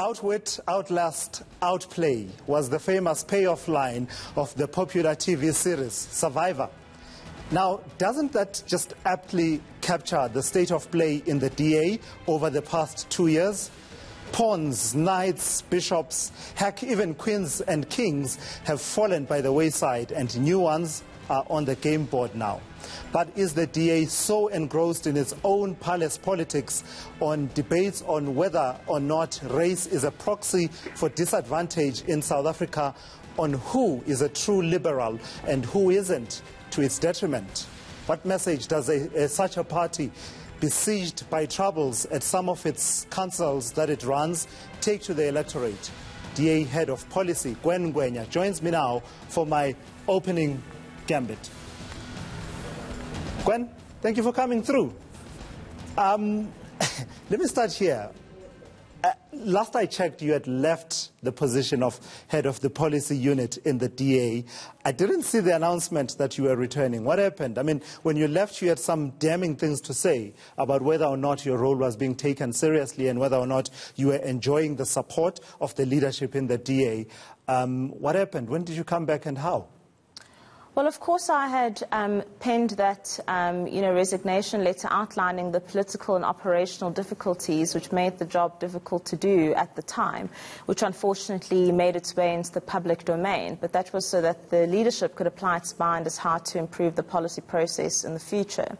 Outwit, outlast, outplay was the famous payoff line of the popular TV series Survivor. Now, doesn't that just aptly capture the state of play in the DA over the past two years? Pawns, knights, bishops, heck, even queens and kings have fallen by the wayside, and new ones are on the game board now. But is the DA so engrossed in its own palace politics on debates on whether or not race is a proxy for disadvantage in South Africa, on who is a true liberal and who isn't, to its detriment? What message does a, a, such a party besieged by troubles at some of its councils that it runs take to the electorate? DA head of policy, Gwen Ngwenya, joins me now for my opening gambit. Gwen, thank you for coming through. Um, let me start here. Uh, last I checked, you had left the position of head of the policy unit in the DA. I didn't see the announcement that you were returning. What happened? I mean, when you left, you had some damning things to say about whether or not your role was being taken seriously and whether or not you were enjoying the support of the leadership in the DA. Um, what happened? When did you come back and how? Well, of course, I had um, penned that um, you know, resignation letter outlining the political and operational difficulties which made the job difficult to do at the time, which unfortunately made its way into the public domain. But that was so that the leadership could apply its mind as how to improve the policy process in the future.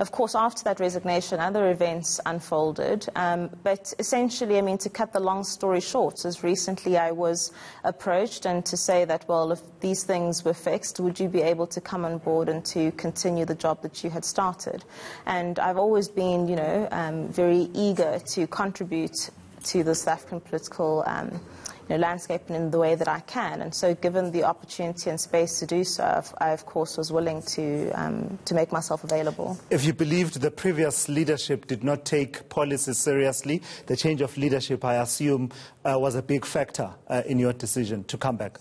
Of course, after that resignation, other events unfolded. Um, but essentially, I mean, to cut the long story short, as recently I was approached and to say that, well, if these things were fixed, would you be able to come on board and to continue the job that you had started? And I've always been, you know, um, very eager to contribute to the South African political um, you know, landscaping in the way that I can. And so, given the opportunity and space to do so, I, of course, was willing to, um, to make myself available. If you believed the previous leadership did not take policies seriously, the change of leadership, I assume, uh, was a big factor uh, in your decision to come back.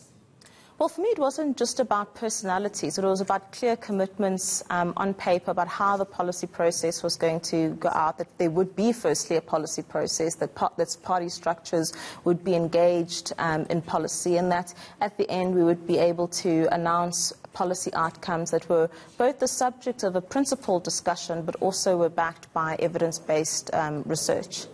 Well, for me, it wasn't just about personalities. It was about clear commitments um, on paper about how the policy process was going to go out, that there would be, firstly, a policy process, that, par- that party structures would be engaged um, in policy, and that at the end we would be able to announce policy outcomes that were both the subject of a principled discussion but also were backed by evidence based um, research.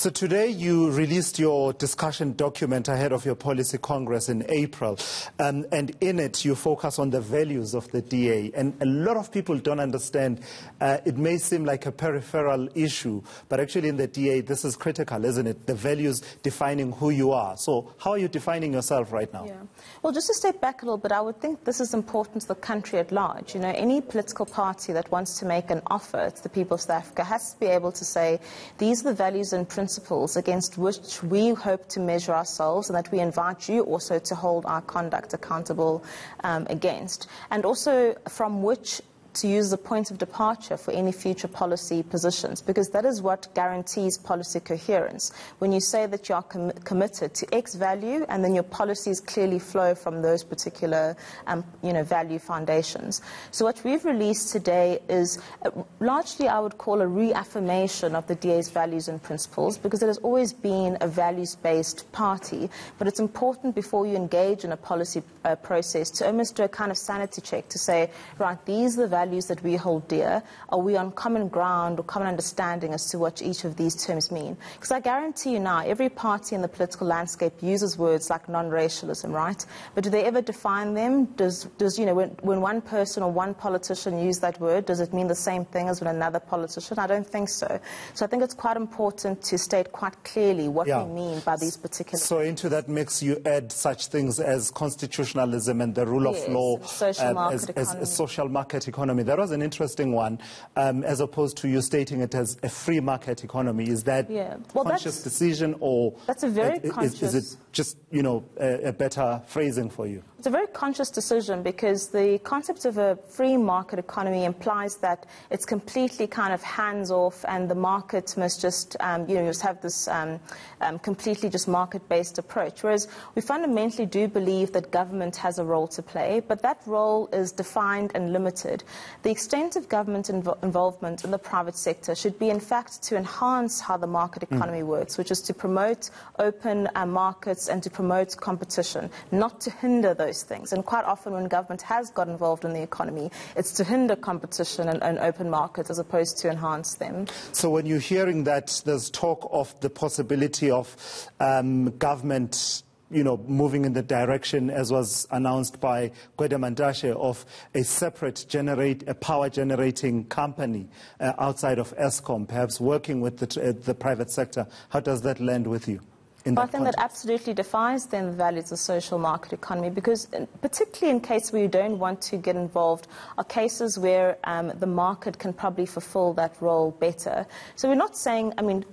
So today you released your discussion document ahead of your policy congress in April, um, and in it you focus on the values of the DA. And a lot of people don't understand. Uh, it may seem like a peripheral issue, but actually in the DA this is critical, isn't it? The values defining who you are. So how are you defining yourself right now? Yeah. Well, just to step back a little bit, I would think this is important to the country at large. You know, any political party that wants to make an offer to the people of South Africa has to be able to say these are the values and principles principles against which we hope to measure ourselves and that we invite you also to hold our conduct accountable um, against, and also from which to use the point of departure for any future policy positions, because that is what guarantees policy coherence. When you say that you are com- committed to X value, and then your policies clearly flow from those particular, um, you know, value foundations. So what we've released today is uh, largely, I would call a reaffirmation of the DA's values and principles, because it has always been a values-based party. But it's important before you engage in a policy uh, process to almost do a kind of sanity check to say, right, these are the values that we hold dear? Are we on common ground or common understanding as to what each of these terms mean? Because I guarantee you now, every party in the political landscape uses words like non-racialism, right? But do they ever define them? Does, does you know, when, when one person or one politician use that word, does it mean the same thing as when another politician? I don't think so. So I think it's quite important to state quite clearly what yeah. we mean by these particular. So into that mix, you add such things as constitutionalism and the rule yes, of law, social um, as, as, as, social market economy economy. That was an interesting one, um, as opposed to you stating it as a free market economy. Is that yeah. well, conscious decision, or that's a very is, conscious... is it just you know a, a better phrasing for you? It's a very conscious decision because the concept of a free market economy implies that it's completely kind of hands off and the market must just, um, you know, just have this um, um, completely just market based approach. Whereas we fundamentally do believe that government has a role to play, but that role is defined and limited. the extent of government invo- involvement in the private sector should be, in fact, to enhance how the market economy mm. works, which is to promote open uh, markets and to promote competition, not to hinder those things. And quite often, when government has got involved in the economy, it's to hinder competition and, and open markets as opposed to enhance them. So, when you're hearing that there's talk of the possibility of um, government you know, moving in the direction, as was announced by Gwede Mantashe, of a separate generate, a power generating company uh, outside of Eskom, perhaps working with the, uh, the private sector. How does that land with you? In I think context? that absolutely defies then the values of social market economy because, uh, particularly in cases where you don't want to get involved, are cases where um, the market can probably fulfill that role better. So we're not saying, I mean,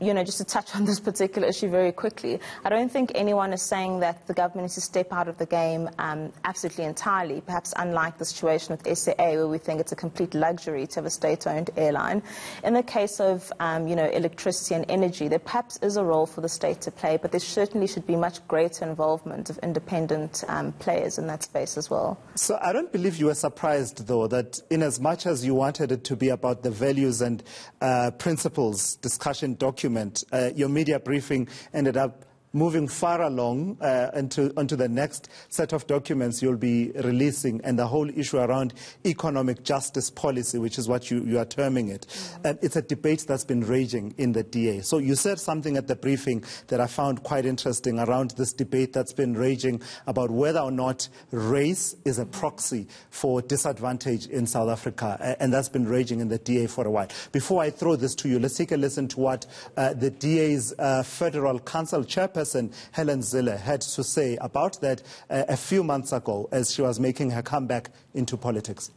you know, just to touch on this particular issue very quickly, I don't think anyone is saying that the government needs to step out of the game um, absolutely entirely, perhaps unlike the situation with SAA, where we think it's a complete luxury to have a state-owned airline. In the case of, um, you know, electricity and energy, there perhaps is a role for the state to play, but there certainly should be much greater involvement of independent um, players in that space as well. So I don't believe you were surprised, though, that in as much as you wanted it to be about the values and uh, principles discussion document, document. Uh, your media briefing ended up moving far along uh, into, into the next set of documents you'll be releasing and the whole issue around economic justice policy, which is what you, you are terming it. And it's a debate that's been raging in the DA. So you said something at the briefing that I found quite interesting around this debate that's been raging about whether or not race is a proxy for disadvantage in South Africa. And that's been raging in the DA for a while. Before I throw this to you, let's take a listen to what uh, the DA's uh, Federal Council chairperson person, Helen Zille, had to say about that uh, a few months ago as she was making her comeback into politics.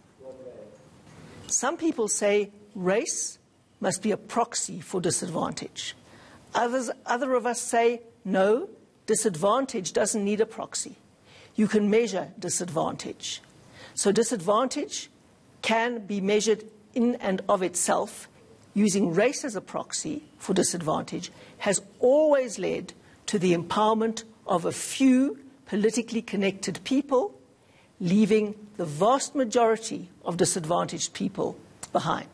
Some people say race must be a proxy for disadvantage. Others, other of us say no, disadvantage doesn't need a proxy. You can measure disadvantage. So disadvantage can be measured in and of itself using race as a proxy for disadvantage has always led to the empowerment of a few politically connected people, leaving the vast majority of disadvantaged people behind.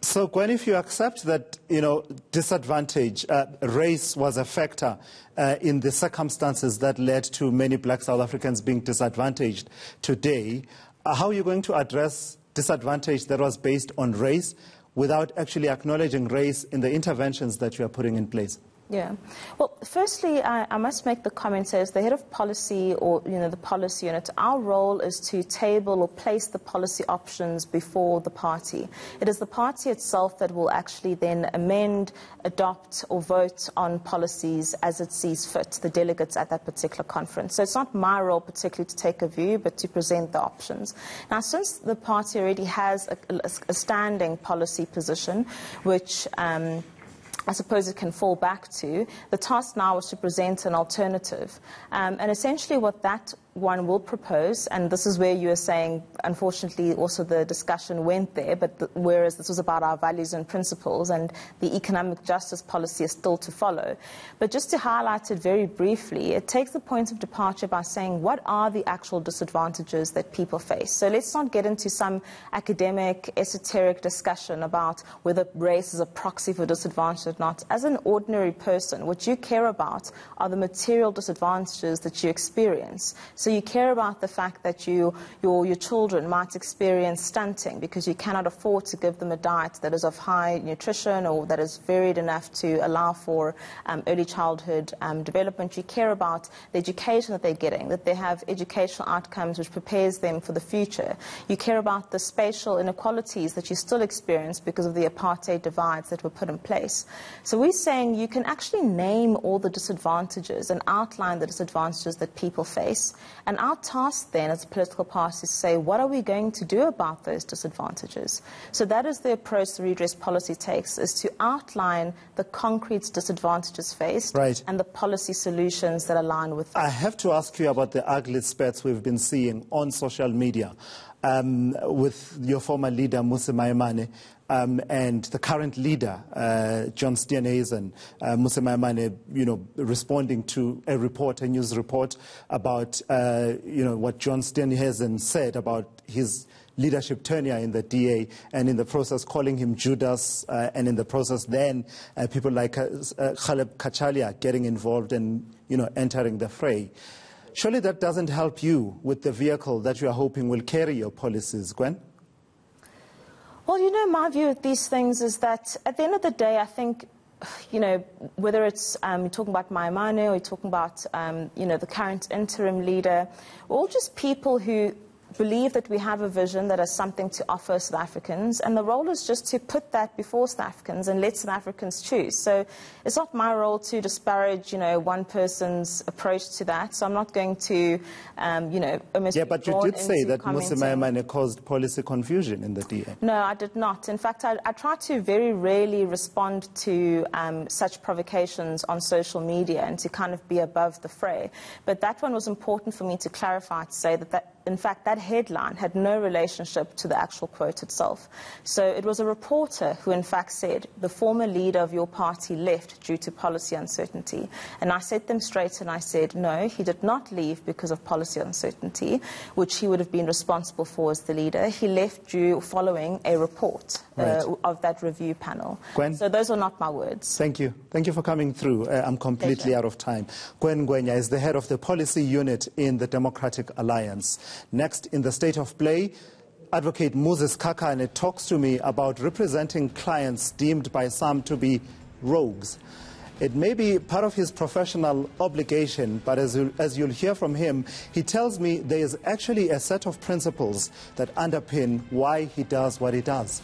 So, Gwen, if you accept that, you know, disadvantage, uh, race was a factor uh, in the circumstances that led to many black South Africans being disadvantaged today, uh, how are you going to address disadvantage that was based on race without actually acknowledging race in the interventions that you are putting in place? Yeah. Well, firstly, I, I, must make the comment as the head of policy or, you know, the policy unit, our role is to table or place the policy options before the party. It is the party itself that will actually then amend, adopt or vote on policies as it sees fit, the delegates at that particular conference. So it's not my role particularly to take a view, but to present the options. Now, since the party already has a, a, standing policy position, which um, I suppose it can fall back to. The task now is to present an alternative. Um, and essentially, what that one will propose, and this is where you are saying, unfortunately, also the discussion went there, but the, whereas this was about our values and principles, and the economic justice policy is still to follow. But just to highlight it very briefly, it takes the point of departure by saying what are the actual disadvantages that people face. So let's not get into some academic, esoteric discussion about whether race is a proxy for disadvantage or not. As an ordinary person, what you care about are the material disadvantages that you experience. So so you care about the fact that you, your, your children might experience stunting because you cannot afford to give them a diet that is of high nutrition or that is varied enough to allow for um, early childhood um, development. You care about the education that they're getting, that they have educational outcomes which prepares them for the future. You care about the spatial inequalities that you still experience because of the apartheid divides that were put in place. So we're saying you can actually name all the disadvantages and outline the disadvantages that people face. And our task then as a political party is to say, what are we going to do about those disadvantages? So that is the approach the redress policy takes, is to outline the concrete disadvantages faced right. and the policy solutions that align with that. I have to ask you about the ugly spats we've been seeing on social media um, with your former leader, Mmusi Maimane, um, and the current leader, uh, John Steenhuisen, uh, Mmusi Maimane, you know, responding to a report, a news report about, uh, you know, what John Steenhuisen said about his leadership tenure in the DA, and in the process calling him Judas, uh, and in the process then uh, people like uh, Ghaleb Cachalia getting involved and you know entering the fray. Surely that doesn't help you with the vehicle that you are hoping will carry your policies, Gwen? Well, you know, my view of these things is that at the end of the day, I think you know, whether it's um, you're talking about Maimane or you're talking about, um, you know, the current interim leader, we're all just people who believe that we have a vision that has something to offer South Africans, and the role is just to put that before South Africans and let South Africans choose. So it's not my role to disparage, you know, one person's approach to that. So I'm not going to, um, you know, almost yeah. But you did say that Maimane caused policy confusion in the DA. No, I did not. In fact, I, I try to very rarely respond to um, such provocations on social media and to kind of be above the fray. But that one was important for me to clarify to say that that in fact, that headline had no relationship to the actual quote itself. So it was a reporter who, in fact, said, the former leader of your party left due to policy uncertainty. And I set them straight and I said, no, he did not leave because of policy uncertainty, which he would have been responsible for as the leader. He left due following a report uh, right. uh, of that review panel. Gwen? So those are not my words. Thank you. Thank you for coming through. Uh, I'm completely Pleasure. out of time. Gwen Ngwenya is the head of the policy unit in the Democratic Alliance. Next, in the state of play, Advocate Moses Kakane talks to me about representing clients deemed by some to be rogues. It may be part of his professional obligation, but as, you, as you'll hear from him, he tells me there is actually a set of principles that underpin why he does what he does.